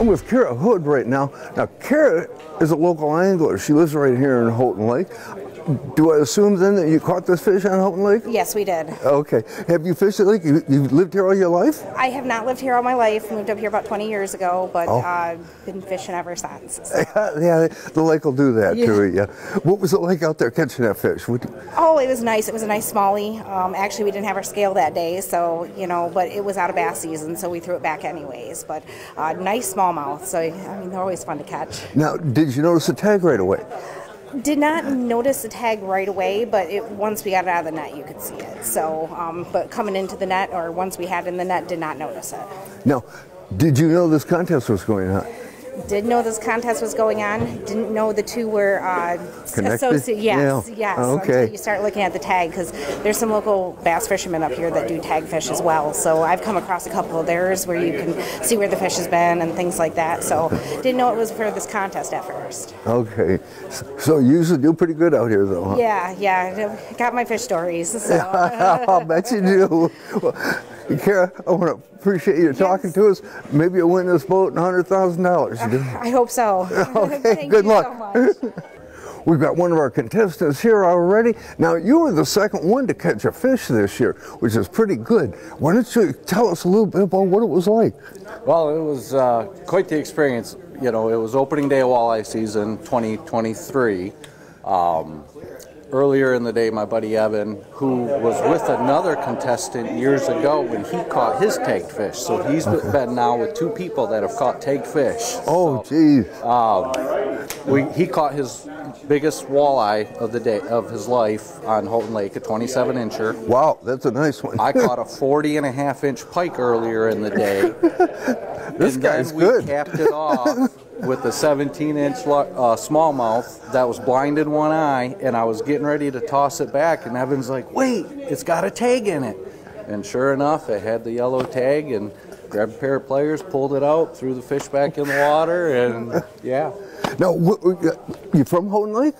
I'm with Kara Hood right now. Now, Kara is a local angler. She lives right here in Houghton Lake. Do I assume then that you caught this fish on Houghton Lake? Yes, we did. Okay. Have you fished the lake? You, you've lived here all your life? I have not lived here all my life. Moved up here about 20 years ago, but Oh. I've been fishing ever since. So- yeah, the lake will do that Yeah. to you. Yeah. What was it like out there catching that fish? Oh, it was nice. It was a nice smallie. Um, actually, we didn't have our scale that day, so you know, but it was out of bass season, so we threw it back anyways. But uh, nice smallmouth. So I mean, they're always fun to catch. now, did you notice the tag right away? Did not notice the tag right away, but it, once we got it out of the net, you could see it. So, um, but coming into the net, or once we had in the net, did not notice it. Now, did you know this contest was going on? Did know this contest was going on. Didn't know the two were uh, associated. Yes, Yeah. yes. Okay. Until you start looking at the tag, because there's some local bass fishermen up here that do tag fish as well. So I've come across a couple of theirs where you can see where the fish has been and things like that. So didn't know it was for this contest at first. Okay. So you usually do pretty good out here, though, huh? Yeah, yeah. Got my fish stories. So. I'll bet you do. Well, Kara, I want to appreciate you talking to us. Maybe you'll win this boat and $100,000. I hope so. Okay, Thank good you luck. So much. We've got one of our contestants here already. Now, you were the second one to catch a fish this year, which is pretty good. Why don't you tell us a little bit about what it was like? Well, it was uh, quite the experience. You know, it was opening day of walleye season 2023. Um, earlier in the day, my buddy Evan, who was with another contestant years ago when he caught his tagged fish. So he's been now with two people that have caught tagged fish. Oh, geez. Um, we, he caught his biggest walleye of the day of his life on Houghton Lake, a 27 incher. Wow, that's a nice one. I caught a 40 and a half inch pike earlier in the day. This and guy's then we good. capped it off with a 17 inch uh, smallmouth that was blinded one eye, and I was getting ready to toss it back, and Evan's like, wait, it's got a tag in it. And sure enough, it had the yellow tag, and grabbed a pair of pliers, pulled it out, threw the fish back in the water, and yeah. Now, you from Houghton Lake?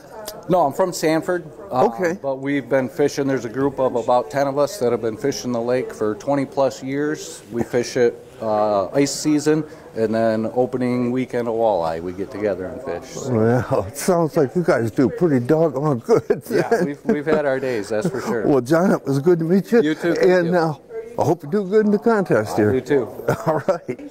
No, I'm from Sanford. uh, Okay. But we've been fishing. There's a group of about 10 of us that have been fishing the lake for 20 plus years. We fish it uh, ice season and then opening weekend of walleye. We get together and fish. Well, it sounds like you guys do pretty doggone good. Yeah, we've, we've had our days, that's for sure. Well, John, it was good to meet you. You too, And you. uh, I hope you do good in the contest here. You too. All right.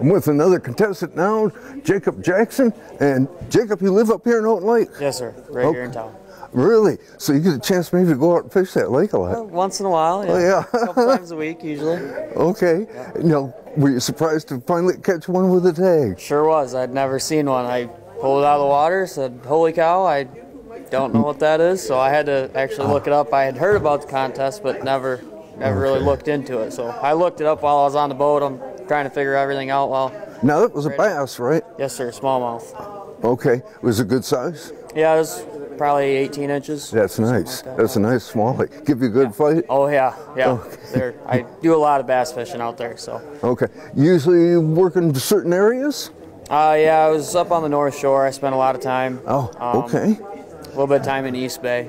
I'm with another contestant now, Jacob Jackson. And Jacob, you live up here in Houghton Lake. Yes, sir. Right here in town. Really? So you get a chance maybe to go out and fish that lake a lot. Once in a while, yeah. Oh, yeah. a couple times a week usually. Okay. Now, were you surprised to finally catch one with a tag? Sure was. I'd never seen one. I pulled it out of the water, said, "Holy cow! I don't know what that is." So I had to actually look it up. I had heard about the contest, but never, never really looked into it. So I looked it up while I was on the boat. I'm trying to figure everything out. While, Now, that was a bass, right? yes, sir. Smallmouth. Okay. Was it a good size? Yeah, it was probably 18 inches. That's nice. like that. That's a nice smallie. Give you a good fight? Oh yeah, yeah. Okay. I do a lot of bass fishing out there. So, Okay. Usually you work in certain areas? uh, yeah, I was up on the North Shore. I spent a lot of time. Oh, Um, okay. A little bit of time in East Bay.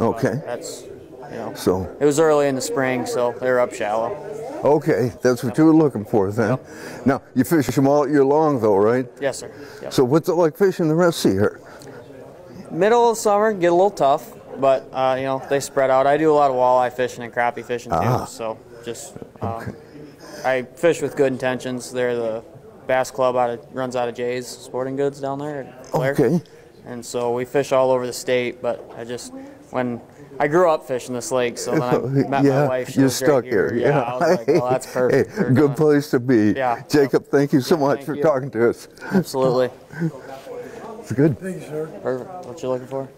Okay. That's, you know, So, it was early in the spring, so they were up shallow. Okay, that's what you were looking for then. Now, you fish them all year long though, right? Yes, sir. Yep. So what's it like fishing the rest of the year? Middle of summer get a little tough, but uh, you know they spread out. I do a lot of walleye fishing and crappie fishing too, Ah. so just uh, I fish with good intentions. They're the bass club out of runs out of Jay's Sporting Goods down there. Okay. And so we fish all over the state, but I just when I grew up fishing this lake, so then I met yeah, my wife. She you're lives right stuck here. Yeah, I was like, well, that's perfect. Hey, good gonna- place to be. Yeah. Jacob, thank you so Yeah, much for you. talking to us. Absolutely. It's good. Thank you, sir. Perfect. What you looking for?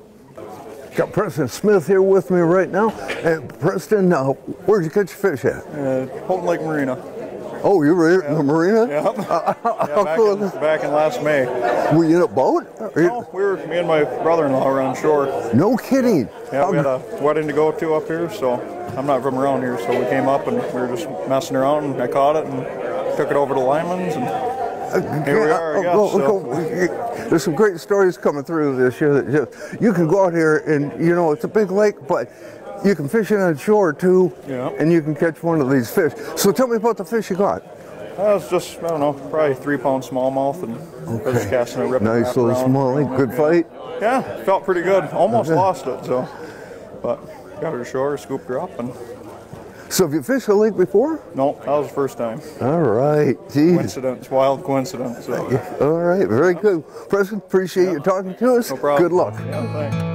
Got Preston Smith here with me right now. And Preston, now, where'd you catch your fish at? Uh, Houghton Lake Marina. Oh, you were here in the marina? Yeah. How Yeah, back, cool in, back in last May. Were you in a boat? No, we were me and my brother-in-law were on shore. No kidding. Yeah, we had a wedding to go to up here, so I'm not from around here, so we came up and we were just messing around and I caught it and took it over to Lyman's and uh, here we are, I uh, guess. Oh, So. oh, There's some great stories coming through this year. That just, you can go out here and you know it's a big lake, but you can fish it on shore too, Yeah. and you can catch one of these fish. So tell me about the fish you got. Uh, I was just, I don't know, probably three pound smallmouth and was just casting a rip. Nice little smallie. Good fight. Yeah, felt pretty good. Almost Okay. lost it, so. But got her to shore, scooped her up, and So have you fished a lake before? no, that was the first time. All right. Geez. Coincidence, wild coincidence. So. All right. Very good. Preston, appreciate you talking to us. No problem. Good luck. Yeah, thanks.